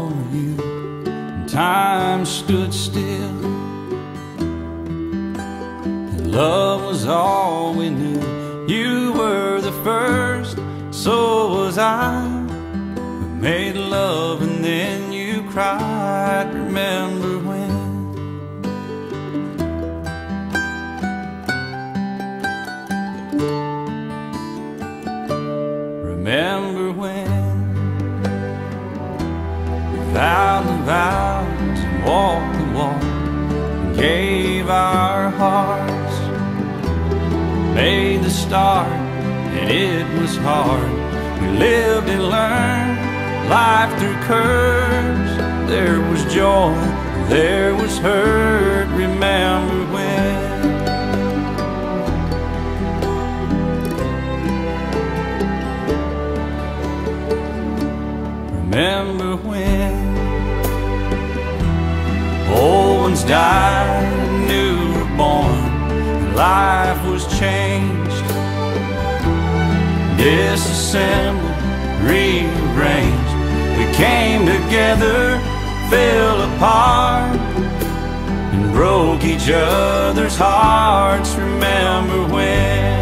and you, and time stood still, and love was all we knew. You were the first, so was I. We made love and then you cried. Remember start, and it was hard. We lived and learned life threw curves. There was joy, there was hurt. Remember when? Remember when old ones died disassembled, rearranged. We came together, fell apart, and broke each other's hearts. Remember when?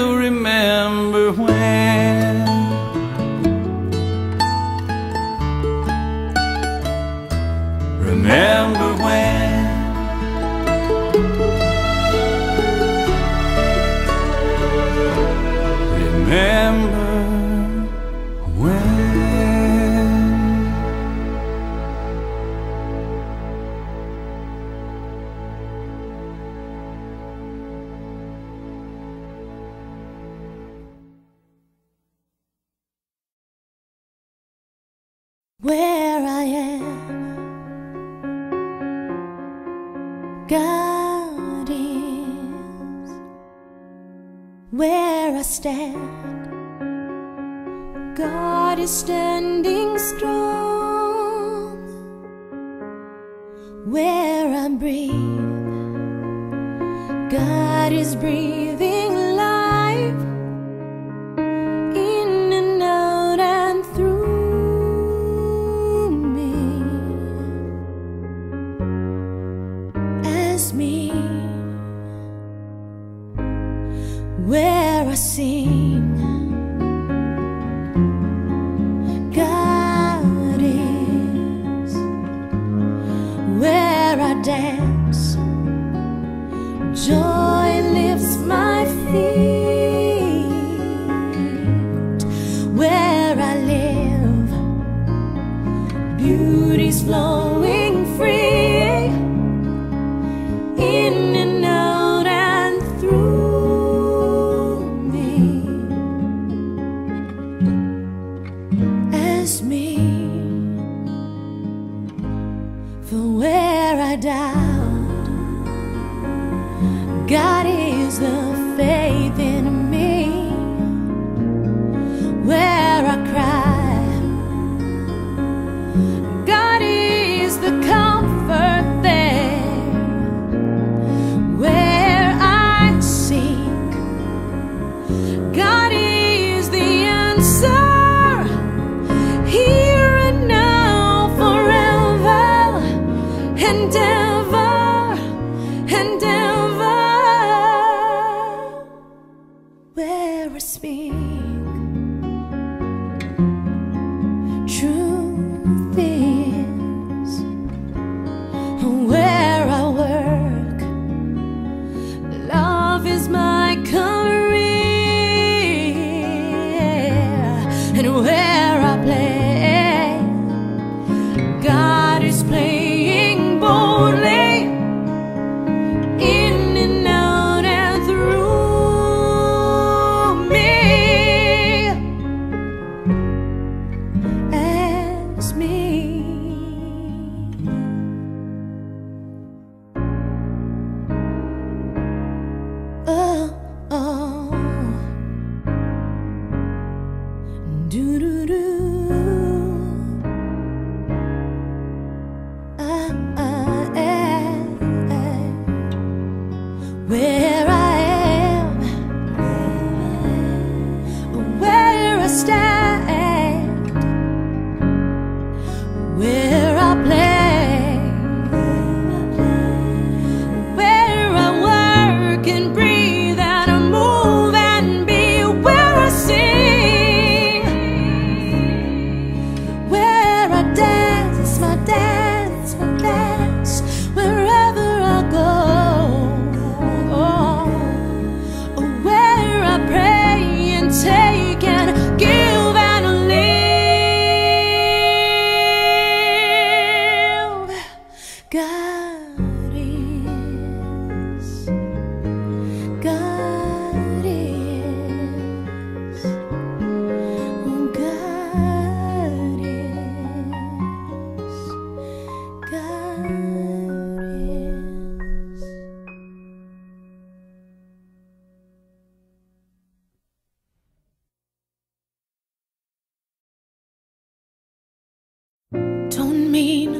where I am. God is where I stand. God is standing strong where I breathe. God is breathing where I sing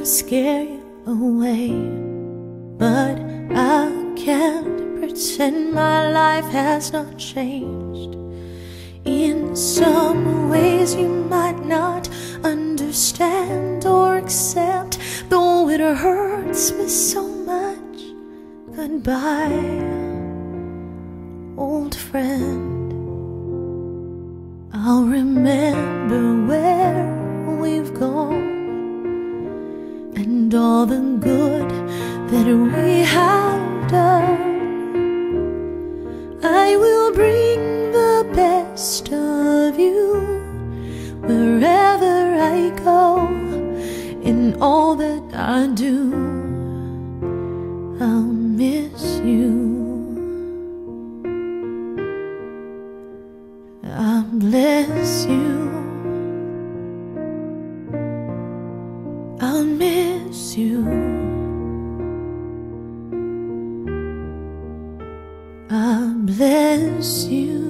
scare you away But I can't pretend my life has not changed. In some ways you might not understand or accept Though it hurts me so much. Goodbye, old friend. I'll remember bring the best of you wherever I go in all that I do. bless you.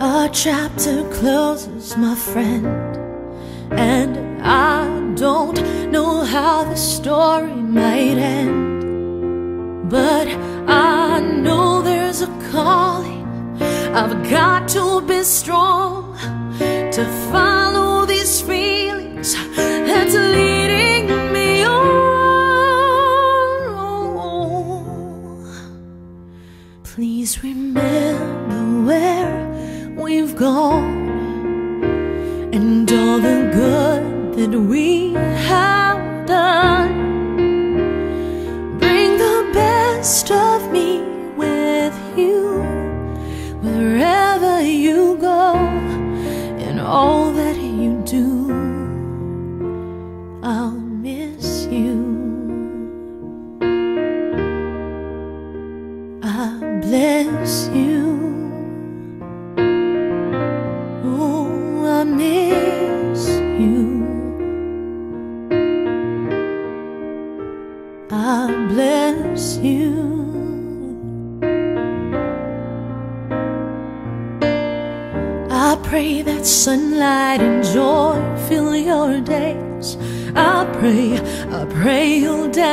Our chapter closes, my friend, and I don't know how the story might end, but I know there's a calling. I've got to be strong. Remember where we've gone and all the good that we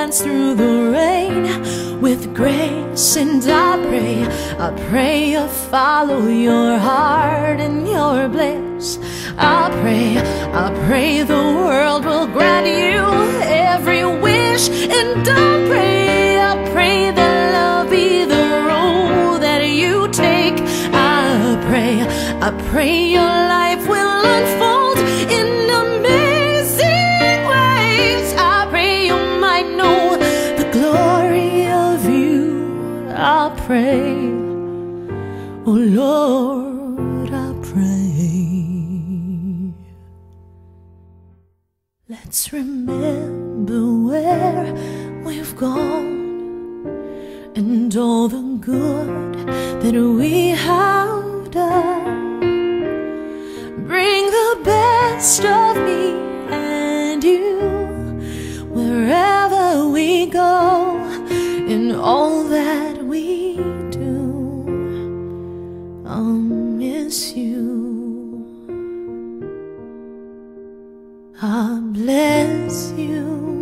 dance through the rain with grace. And I pray, I pray you'll follow your heart and your bliss. I pray, I pray the world will grant you every wish. And I pray, I pray that love be the road that you take. I pray, I pray your life will unfold Remember where we've gone and all the good that we have done. Bring the best of me and you wherever we go in all that we do. I'll miss you. I bless you.